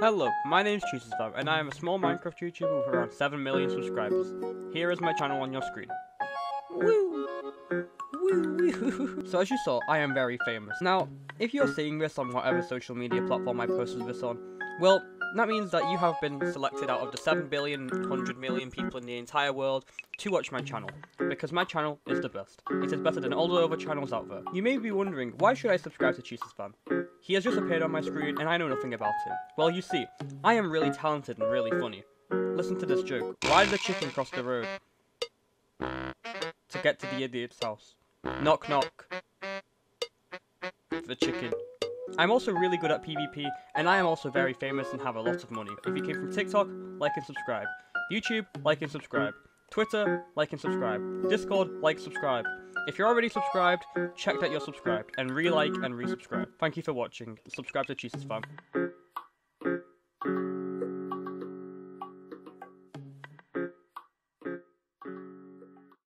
Hello, my name's Chisasfam, and I am a small Minecraft YouTuber with around 7 million subscribers. Here is my channel on your screen. Woo! Woo, woo. So as you saw, I am very famous. Now, if you're seeing this on whatever social media platform I posted this on, well, that means that you have been selected out of the 7 billion, 100 million people in the entire world to watch my channel, because my channel is the best. It is better than all the other channels out there. You may be wondering, why should I subscribe to Chisasfam? He has just appeared on my screen and I know nothing about him. Well, you see, I am really talented and really funny. Listen to this joke. Why did the chicken cross the road? To get to the idiot's house. Knock knock. The chicken. I'm also really good at PvP, and I am also very famous and have a lot of money. If you came from TikTok, like and subscribe. YouTube, like and subscribe. Twitter, like and subscribe. Discord, like, subscribe. If you're already subscribed, check that you're subscribed, and re-like and resubscribe. Thank you for watching. Subscribe to Chisasfam.